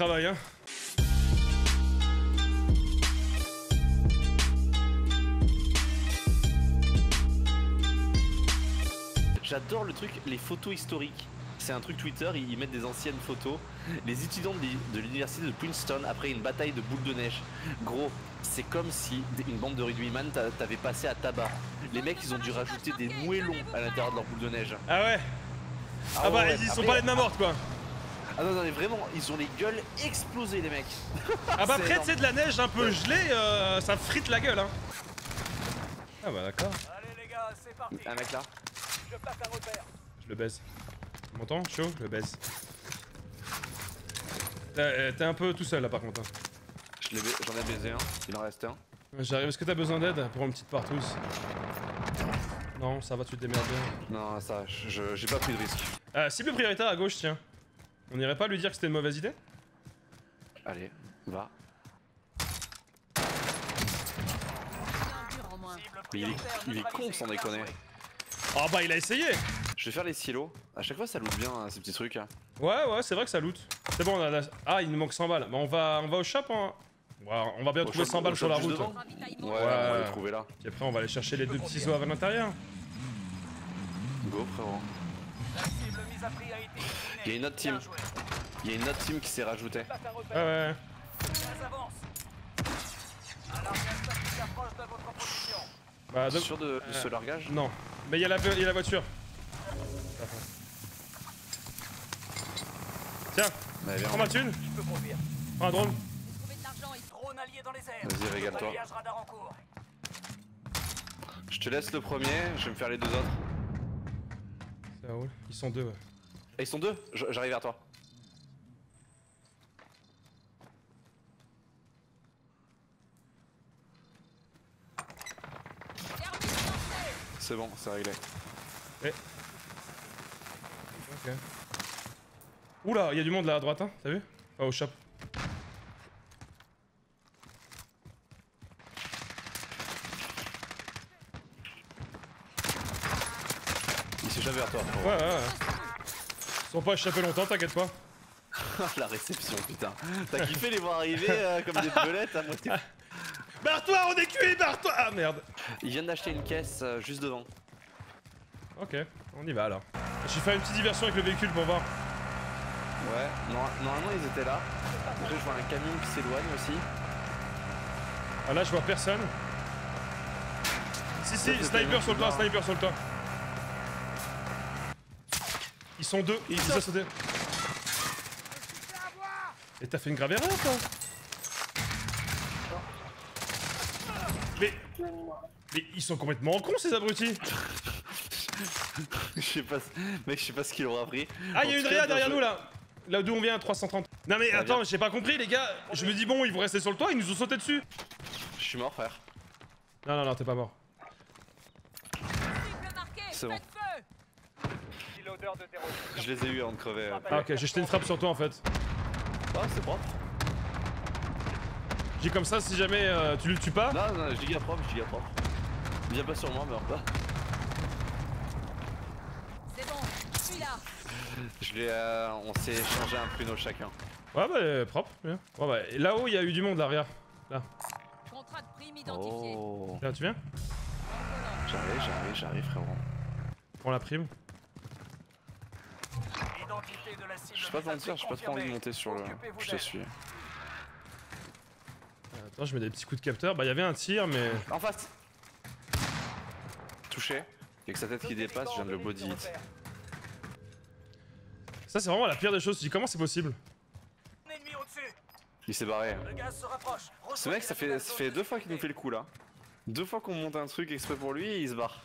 travail, hein. J'adore le truc, les photos historiques. C'est un truc Twitter, ils mettent des anciennes photos. Les étudiants de l'uni- de l'université de Princeton, après une bataille de boules de neige. Gros, c'est comme si une bande de rugbyman t'a- t'avait passé à tabac. Les mecs, ils ont dû rajouter des moellons à l'intérieur de leur boule de neige. Ah ouais Ah, bah, ouais, ils sont après- pas les de main morte, quoi. Ah non, non, mais vraiment, ils ont les gueules explosées, les mecs. Ah bah C'est après, tu sais, de la neige un peu gelée, euh, ça frite la gueule, hein. Ah bah d'accord, Allez les gars, c'est parti. Un mec là. Je un repère. je le baise. Tu m'entends Chaud Je le baise. T'es euh, t'es un peu tout seul là par contre. hein. Je J'en ai baisé un, il en reste un. J'arrive, est-ce que t'as besoin d'aide pour une petite partouze Non, ça va, tu te démerdes bien. Non, ça, j'ai pas pris de risque. Euh, cible prioritaire à gauche, tiens. On irait pas lui dire que c'était une mauvaise idée? Allez, va. en moins. Cible Mais il est, il est con sans déconner. Ah bah il a essayé Je vais faire les silos. À chaque fois, ça loot bien hein, ces petits trucs. hein. Ouais, ouais, c'est vrai que ça loot. C'est bon, on a la- Ah, il nous manque 100 balles. Bah on va, on va au shop, hein. Ouais, on va bien Au trouver shop- 100 balles sur la route. Ouais, on va les trouver là. Puis après, on va aller chercher les deux petits oeufs à l'intérieur. Go, frérot. La cible mise à prix a. Il y a une autre team. Il y a une autre team qui s'est rajoutée. Ouais, ouais. Bah, donc- Sûr de, de ce largage? Non. Mais il y, a la- il y a la voiture. Tiens, Bah, prends ma thune. Prends un drone. Vas-y, régale-toi. Je te laisse le premier, je vais me faire les deux autres. Ça roule. Ils sont deux, ouais. Ils sont deux J'arrive vers toi. C'est bon, c'est réglé. Ok. Oula, il y a du monde là à droite, hein. T'as vu? Pas au shop. Il s'échappe vers toi. Ouais, ouais, ouais. Ils sont pas échappés longtemps, t'inquiète pas. La réception, putain. T'as kiffé les voir arriver euh, comme des belettes à moitié. Barre-toi, on est cuit, barre-toi Ah merde Ils viennent d'acheter une caisse euh, juste devant. Ok, on y va alors. J'ai fait une petite diversion avec le véhicule pour voir. Ouais, nor- normalement ils étaient là. Après je vois un camion qui s'éloigne aussi. Ah là, je vois personne. Si, si, sniper sur le toit, sniper sur le toit. Ils sont deux, ils ont sauté. Et t'as fait une grave erreur, toi Mais... Mais ils sont complètement cons, ces abrutis Je sais pas, mec, je sais pas ce qu'il aura appris. Ah, il y a En une réa derrière nous, là Là d'où on vient, 330. Non mais attends, j'ai pas compris, les gars Je me dis, bon, ils vont rester sur le toit, ils nous ont sauté dessus Je suis mort, frère. Non, non, non, t'es pas mort. C'est bon. Je les ai eu avant de crever. euh. Ah ok, j'ai jeté une frappe sur toi, en fait. Ah, c'est propre. J'ai comme ça, si jamais euh, tu le tues pas... Non, non, je dis gars propre, je dis gars propre. Viens pas sur moi, meurs pas. C'est bon. Je suis là. Je l'ai, euh, on s'est échangé un pruneau chacun. Ouais, bah, propre, bien. Ouais, bah, là-haut, il y a eu du monde, là, regarde. Contrat de prime identifié. Oh. Là, tu viens? J'arrive, j'arrive, j'arrive, frérot. Prends la prime. Identité de la cible. Je sais pas mentir, j'ai pas trop envie de monter sur le. Je te suis. Attends, je mets des petits coups de capteur. Bah, il y avait un tir, mais... En face Touché. Avec sa tête qui dépasse, je viens de le body hit. Ça, c'est vraiment la pire des choses. Tu dis, comment c'est possible? Il s'est barré. Ce mec, ça fait, ça fait deux fois qu'il nous fait le coup là. Deux fois qu'on monte un truc exprès pour lui et il se barre.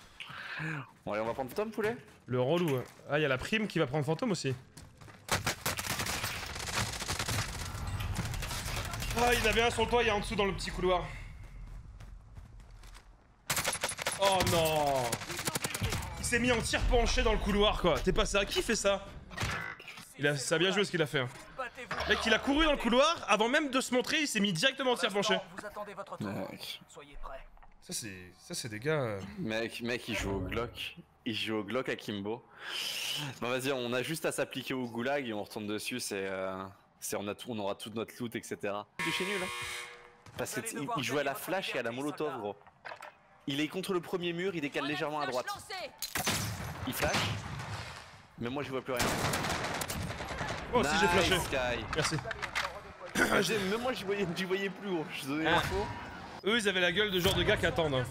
Bon, allez, on va prendre Tom poulet Le relou. ouais. Ah, il y a la prime qui va prendre fantôme aussi. Ah, il y en avait un sur le toit, il y a en dessous dans le petit couloir. Oh non Il s'est mis en tir penché dans le couloir, quoi. T'es passé à qui fait ça? Il a, Ça a bien joué ce qu'il a fait. hein. Mec, il a couru dans le couloir, avant même de se montrer, il s'est mis directement en tir penché. Vous attendez votre tour. Mec. Soyez prêts. Ça, c'est ça, c'est des gars. euh, Mec, mec, il joue au Glock. Il joue au Glock à Kimbo. Bon, vas-y, on a juste à s'appliquer au goulag et on retourne dessus. C'est, euh, c'est on a tout, on aura toute notre loot, etc. Du chez nul. hein. Parce qu'il il joue à la flash et à la molotov, gros. Il est contre le premier mur, il décale légèrement à droite. Il flash. Mais moi, je vois plus rien. Oh, si j'ai flashé. Sky. Merci. Ah, Même moi, j'y voyais, j'y voyais plus haut. Je te donnais Ah. Eux, ils avaient la gueule de genre de gars qui attendent.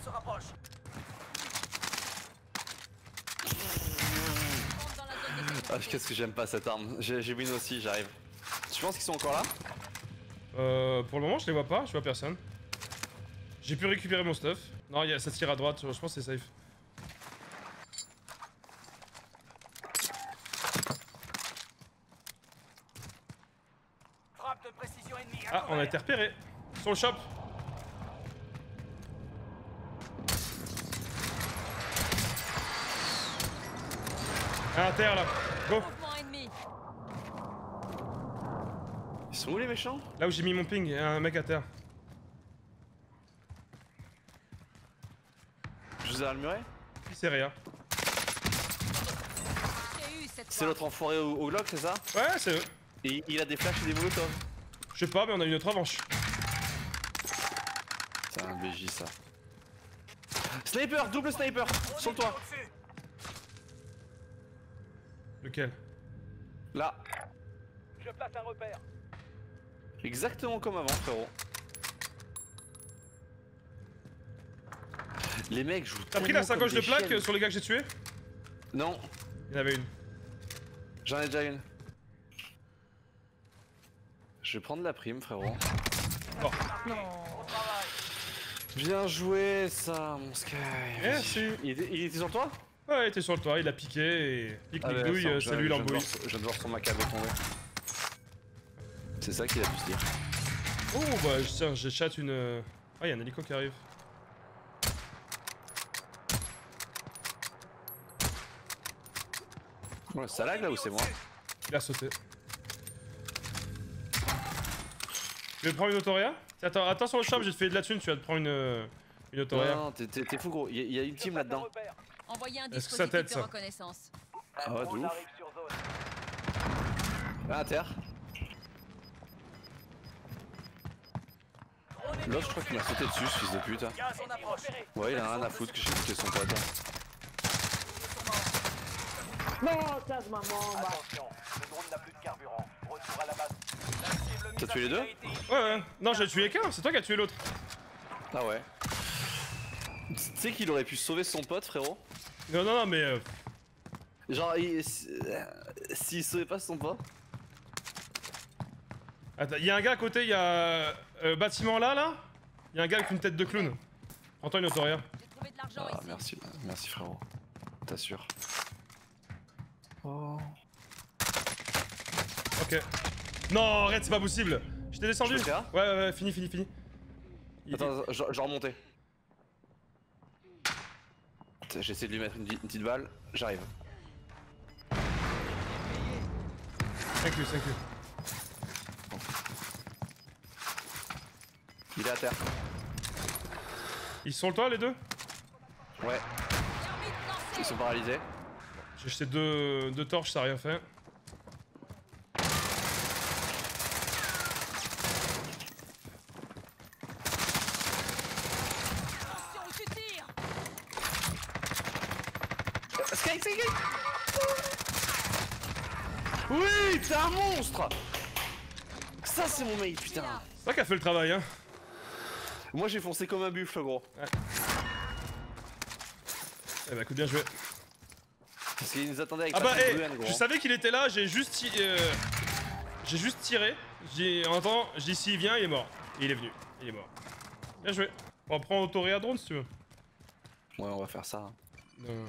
Ah, qu'est-ce que j'aime pas cette arme. J'ai win aussi, j'arrive. Tu penses qu'ils sont encore là? Euh, pour le moment, je les vois pas, je vois personne. J'ai pu récupérer mon stuff. Non, y a, ça tire à droite, je pense que c'est safe. Ah, on a été repéré. Sur le shop. À terre là. Go. Ils sont où les méchants? Là où j'ai mis mon ping, il y a un mec à terre. Je vous ai armuré? C'est rien. C'est l'autre enfoiré au, au Glock, c'est ça? Ouais, c'est eux. Et il a des flashs et des molotovs. Je sais pas, mais on a une autre revanche. C'est un BJ ça. Sniper, double sniper, sur le toit. Lequel? Là, Je place un repère. exactement comme avant, frérot. Les mecs jouent. T'as pris la sacoche de plaques chiennes. sur les gars que j'ai tués? Non, Il y en avait une. j'en ai déjà une. Je vais prendre la prime, frérot. Travail. Bien joué, ça, mon Sky. Merci. Il était sur toi? Ouais, il était sur le toit, il a piqué et. Pique Ah attends, euh, je- salut je l'embrouille. Je viens de voir son macabre tomber. C'est ça qu'il a pu se dire. Oh bah tiens, j'ai chat une. euh, Ah, il y a un hélico qui arrive. Ouais, ça lag là ou c'est moi Il a sauté. Tu veux prendre une autoria Attends, attends sur le shop, j'ai te fait de la thune, tu vas te prendre une, euh, une autoria. Non, non, t'es- fou gros. Il y, une team Je là-dedans. Envoyez un Est-ce que ça de reconnaissance. Ah ouais, de On ouf. arrive sur zone. Ah, à terre. L'autre, je crois qu'il m'a sauté dessus, ce fils de pute. Ouais, il a rien à foutre que j'ai buté son pote. Attention, le drone n'a plus de carburant. Retour à la base. La cible mise T'as tué les deux. Ouais, ouais. Non, j'ai tué qu'un, c'est toi qui as tué l'autre. Ah ouais. Tu sais qu'il aurait pu sauver son pote, frérot Non, non, non, mais. euh, Genre, il- si- euh, s'il sauvait pas son pote Attends, il y a un gars à côté, il y a. Euh, bâtiment là, là? Il y a un gars avec une tête de clown. Prends-toi une autoria. J'ai trouvé de l'argent Ah, ici. merci, merci frérot. T'assures. Oh. Ok. Non, arrête, c'est pas possible. Je t'ai descendu. Je Ouais, ouais, ouais, fini, fini, fini. Il- Attends, attends, je, je remontais. J'essaie de lui mettre une, petite balle, j'arrive. Thank you, thank you. Il est à terre. Ils sont le toit les deux? Ouais, ils sont paralysés. J'ai jeté deux, deux torches, ça a rien fait. c'est mon mate, putain. Pas qu'à fait le travail, hein. Moi j'ai foncé comme un buffle, gros. Eh bah, écoute, bien joué. Parce qu'il nous attendait avec Ah bah, hey, eh, je savais qu'il était là, j'ai juste, euh, j'ai juste tiré. J'ai en temps, j'ai dit s'il vient, il est mort. Et il est venu, il est mort. Bien joué. On prend Autoré à drone si tu veux. Ouais, on va faire ça. Hein. Euh...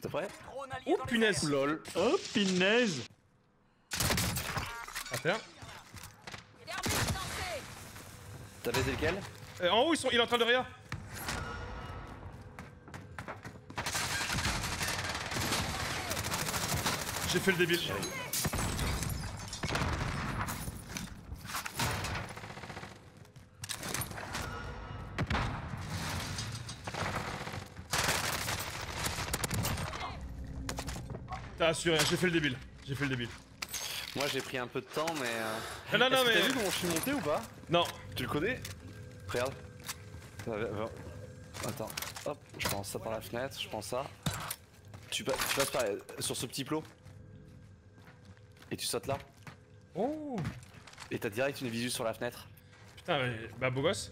T'es prêt? Oh punaise LOL Oh punaise 21. T'as baisé lequel euh, En haut, ils sont, il est en train de rien. J'ai fait le débile. T'as assuré, j'ai fait le débile. J'ai fait le débile. Moi j'ai pris un peu de temps, mais. euh, Ah, non, non, mais. T'as vu comment je suis monté ou pas? Non. Tu le connais? Regarde. Va- va- va. Attends, hop, je prends ça par la fenêtre, je prends ça. Tu, pa- tu passes par, sur ce petit plot. Et tu sautes là. Oh Et t'as direct une visu sur la fenêtre. Putain, mais, bah beau gosse.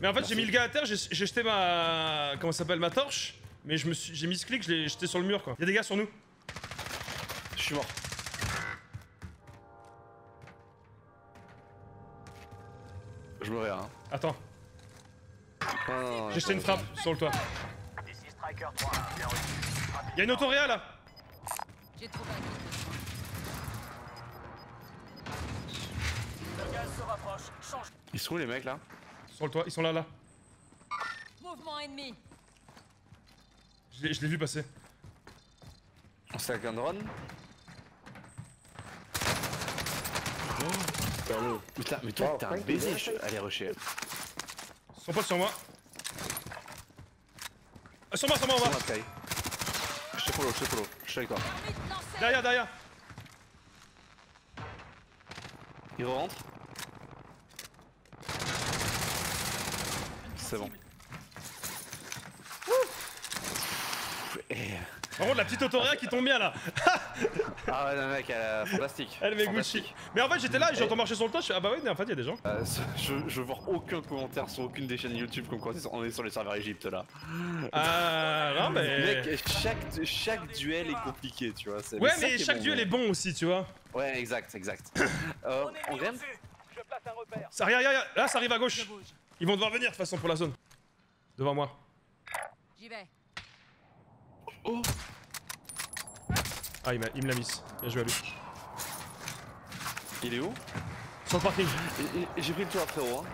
Mais en fait, j'ai mis le gars à terre, j'ai jeté ma. Comment ça s'appelle Ma torche. Mais je me suis, j'ai mis ce clic, je l'ai jeté sur le mur quoi. Y'a des gars sur nous. Je suis mort. Je me hein. Attends, Non, non, non, j'ai jeté une frappe sur le toit. Ici Striker 3, bien reçu. Y'a une autoréa là J'ai trouvé un guide. Le gaz se rapproche. Change. Ils sont où les mecs là Sur le toit, ils sont là là. Mouvement ennemi. Je l'ai vu passer. C'est avec un drone Putain, mais toi t'es un baiser, je- allez rusher. Ils sont pas sur moi. Ah, sur moi, sur moi, on Sur va ma taille. Je te follow, je te follow, je suis avec toi. Derrière, derrière Il rentre. C'est bon. Et... Par contre, la petite autoréa qui tombe bien là Ah ouais, non, mec, elle est fantastique. Elle met Gucci. Mais en fait, j'étais là et j'entends marcher sur le toit, je fais ah bah ouais, mais en fait, y'a des gens. Euh, je, je veux voir aucun commentaire sur aucune des chaînes YouTube comme quoi on est sur les serveurs Égypte là. Ah, non, mais. Mec, chaque, chaque duel est compliqué, tu vois. c'est- Ouais, mais chaque bon, duel mais- est bon aussi, tu vois. Ouais, exact, exact. euh, On on mis gagne au-dessus. Je place un repère. Ça, regarde, regarde, là, ça arrive à gauche. Ils vont devoir venir de toute façon pour la zone. Devant moi. J'y vais. Oh Ah, il, m'a- il me l'a mise. Bien joué à lui. Il est où? Sur le parking. J'ai pris le toit, frérot. Hein.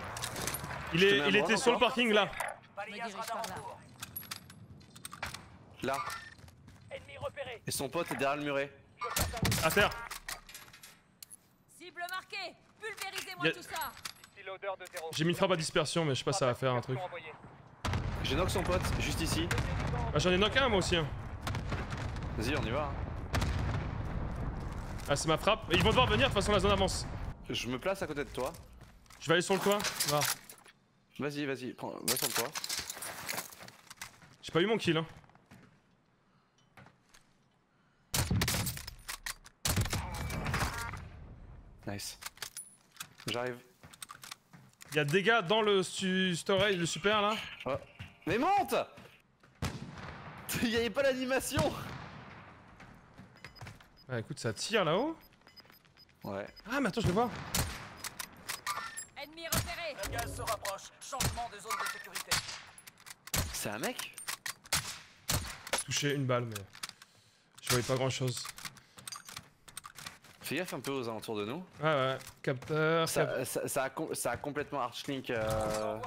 Il, est, il était sur le parking là. Là. Et son pote est derrière le muret. À terre. Cible marquée. Pulvérisez-moi tout ça. J'ai mis frappe à dispersion, mais je sais pas si ça va faire un truc. J'ai knock son pote, juste ici. Bah, j'en ai knock un moi aussi. Hein. Vas-y, on y va. hein. Ah, c'est ma frappe. Et ils vont devoir venir, de toute façon, la zone avance. Je me place à côté de toi. Je vais aller sur le toit. Va. Vas-y, vas-y, prends- va sur le toit. J'ai pas eu mon kill. Hein. Nice. J'arrive. Il y a des gars dans le su- storage, le super là. Oh. Mais monte Il y avait pas l'animation Ah, écoute, ça tire là-haut. Ouais. Ah, mais attends, je le vois. Ennemi repéré. Le gaz se rapproche. Changement de zone de sécurité. C'est un mec? Touché une balle, mais. Je voyais pas grand chose. Fais gaffe un peu aux alentours de nous. Ouais, ouais. Capteur. cap- Ça, ça, a, com- ça a complètement archlink. Euh...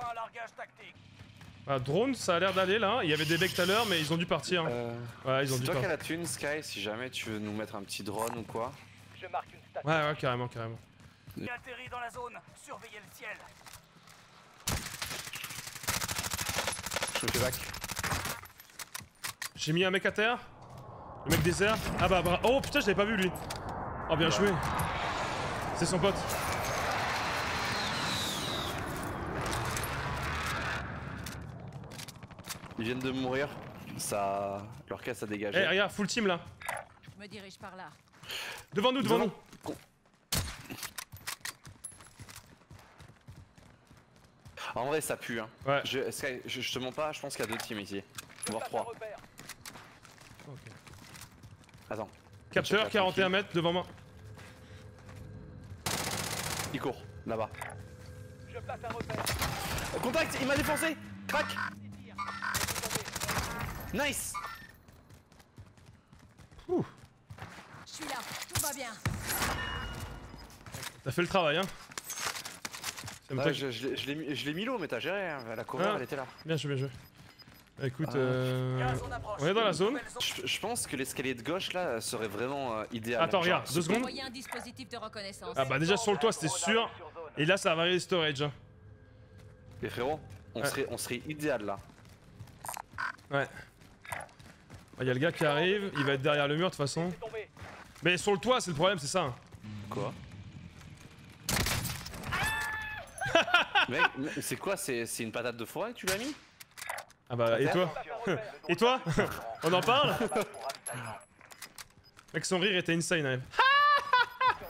Ah, drone, ça a l'air d'aller là. Il y avait des mecs tout à l'heure, mais ils ont dû partir. euh, Ouais, ils ont C'est dû toi qui as partir. la thune, Sky, si jamais tu veux nous mettre un petit drone ou quoi. Je marque une station. Ouais, ouais, carrément, carrément. Il atterrit dans la zone. Surveillez le ciel. Je me fais back. J'ai mis un mec à terre. Le mec désert. Ah bah, bra- oh putain, je l'avais pas vu lui. Oh, bien joué. C'est son pote. Viennent de mourir. Ça. Leur caisse a Eh, dégagé. regarde, full team là. Je me dirige par là. Devant nous, devant Devant. nous. En vrai, ça pue. Hein. Ouais. Je, Sky, je, je te mens pas, je pense qu'il y a deux teams ici. Voire trois. Attends. Capteur, Check, 41 mètres devant moi. Il court, là-bas. Je place un repère. Contact, il m'a défoncé Crac Nice Ouh. Je suis là. Tout va bien. T'as fait le travail, hein. Toi je, je l'ai- je l'ai mis- l'eau, mais t'as géré, hein. la cover Ah. elle était là. Bien joué, bien joué. Bah, Écoute, Ah. euh... On est dans la zone. Je, je pense que l'escalier de gauche là serait vraiment euh, idéal. Attends, regarde, deux secondes. Envoyez un dispositif de reconnaissance. Ah bah déjà sur le toit, c'était sûr. Et là, ça va varier les storage. hein. Les frérots, on, Ouais. serait, on serait idéal là. Ouais. Il y a le gars qui arrive, il va être derrière le mur de toute façon. Mais sur le toit, c'est le problème, c'est ça. hein. Quoi Mec, mais c'est quoi C'est une patate de forêt que tu l'as mis? Ah bah, et toi? Et toi? On en parle? Mec, son rire était insane, hein.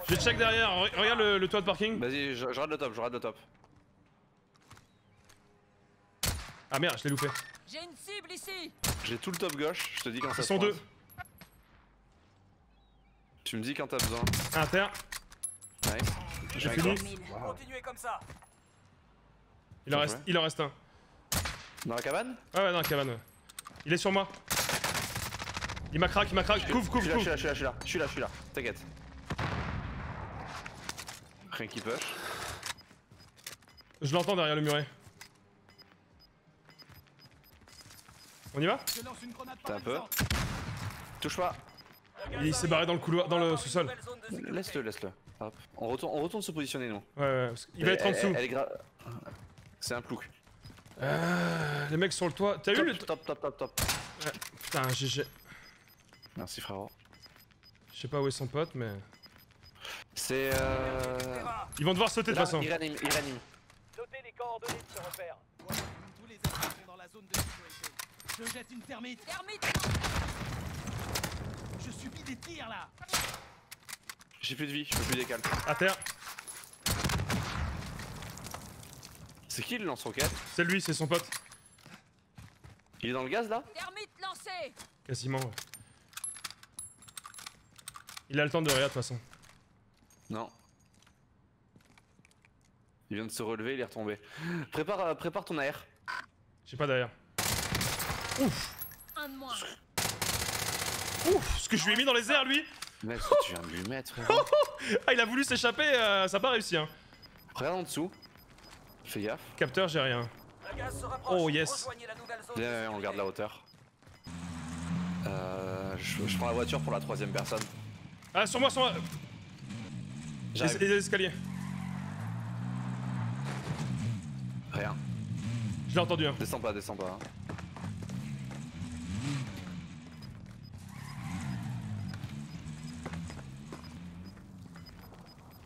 Je check derrière, re- regarde le, le toit de parking. Vas-y, je, je rate le top, je rate le top. Ah merde, je l'ai loupé. J'ai une cible ici. J'ai tout le top gauche, je te dis quand ça Ils se sont pointe. deux. Tu me dis quand t'as besoin. Inter, Nice. j'ai fini. Continuez comme ça. Il en reste, il en reste un. Dans la cabane? Ouais, ouais, dans la cabane, ouais. Il est sur moi. Il m'a crack, il m'a crack. Couvre, Je couvre, suis là, je suis couvre. là, je suis là, je suis là, je suis là, je suis là. T'inquiète. Rien qui push. Je l'entends derrière le muret. On y va T'as un peu. Touche pas. Il s'est barré dans le couloir, dans le sous-sol. Laisse-le, laisse-le. On retourne, on retourne se positionner, nous. Ouais, ouais, parce qu'il va être en dessous. Elle, elle est gra- C'est un plouc. Euh, les mecs sur le toit. T'as eu le. Top, top, top, top, top. Putain, GG. Merci, frérot. Je sais pas où est son pote, mais. C'est euh... Ils vont devoir sauter de toute façon. il réanime, il réanime. Notez les coordonnées de ce repère. Voilà, tous les ennemis sont dans la zone de sécurité. Je jette une thermite. Termite. Je subis des tirs là. J'ai plus de vie, je peux plus décaler. À terre. C'est qui le lance-roquette? C'est lui, c'est son pote. Il est dans le gaz là? Termite lancée. Quasiment, ouais. Il a le temps de rien de toute façon. Non. Il vient de se relever, il est retombé. Prépare, euh, prépare ton AR. J'ai pas derrière. Un de moins. Ouf, ce que je lui ai mis dans les airs, lui Mec, ce que tu viens de lui mettre. Ah, il a voulu s'échapper, euh, ça a pas réussi, hein. Regarde en dessous. Fais gaffe. Capteur, j'ai rien. Oh, yes. Viens, on regarde la hauteur. Euh, je, je prends la voiture pour la troisième personne. Ah, sur moi, sur moi les escaliers. Rien. Je l'ai entendu, hein. Descends pas, descends pas.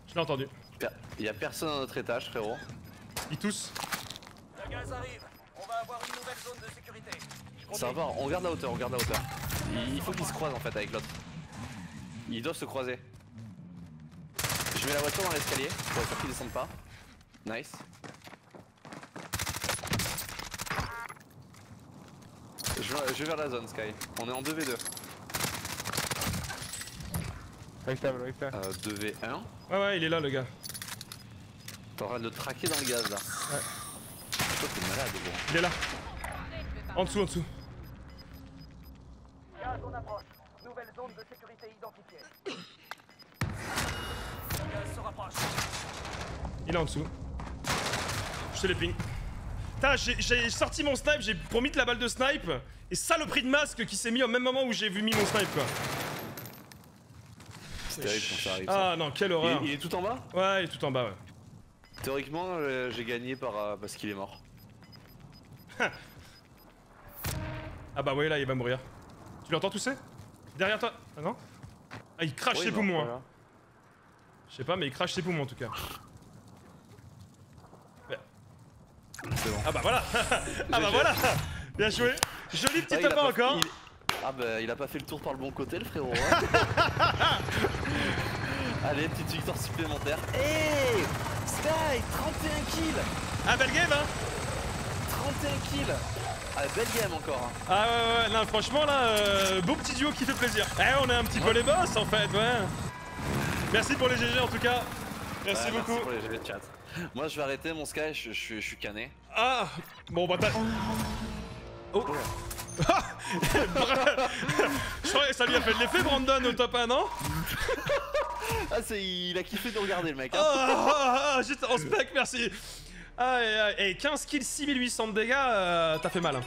Je l'ai entendu. Il y a personne à notre étage, frérot. Ils tous. Le gaz arrive. On va avoir une nouvelle zone de sécurité. Ça va, on regarde la hauteur, on regarde la hauteur. Il, il faut qu'ils se croisent en fait avec l'autre. Ils doivent se croiser. Je mets la voiture dans l'escalier pour être sûr qu'ils descendent pas. Nice. Je vais, je vais vers la zone, Sky. On est en 2v2. Euh, 2v1. Ouais, ouais, il est là, le gars. Train de le traquer dans le gaz là. Ouais. Toi t'es malade gros. Il est là. En dessous, en dessous. Gaz on approche. Nouvelle zone de sécurité identifiée. Gaz se rapproche. Il est en dessous. Je te les ping. Putain, j'ai- j'ai sorti mon snipe, j'ai promis la balle de snipe. Et saloperie de masque qui s'est mis au même moment où j'ai vu mis mon snipe, quoi. C'est terrible quand ça arrive. ça. Ah non, quelle horreur. il est tout en bas? Ouais, il est tout en bas, ouais. Théoriquement, euh, j'ai gagné par, euh, parce qu'il est mort. Ah bah ouais, là, il va mourir. Tu l'entends tousser? Derrière toi Ah non? Ah, il crache Oui, ses non, poumons, hein. Je sais pas, mais il crache ses poumons en tout cas. Bon. Ah bah voilà Ah bah voilà Bien joué Joli petit Ah, il a top 1 pas- encore il- Ah bah il a pas fait le tour par le bon côté le frérot. hein. Allez, petite victoire supplémentaire. Hey Sky 31 kills Ah, belle game, hein 31 kills Ah belle game encore hein. Ah ouais, ouais, ouais, non, franchement, là, euh, beau petit duo qui fait plaisir. Eh, on est un petit peu les boss, en fait, ouais. Merci pour les GG, en tout cas. Merci Ouais, beaucoup. Merci pour les GG de chat. Moi je vais arrêter mon Sky, je, je suis- je suis cané. Ah Bon, bah, t'as... Oh ça lui a fait de l'effet, Brandon, au top 1, non Ah c'est il a kiffé de regarder le mec. Ah, Hein. ah, ah, ah, J'étais en spec, merci aïe, et 15 kills, 6800 de dégâts, euh, t'as fait mal. hein.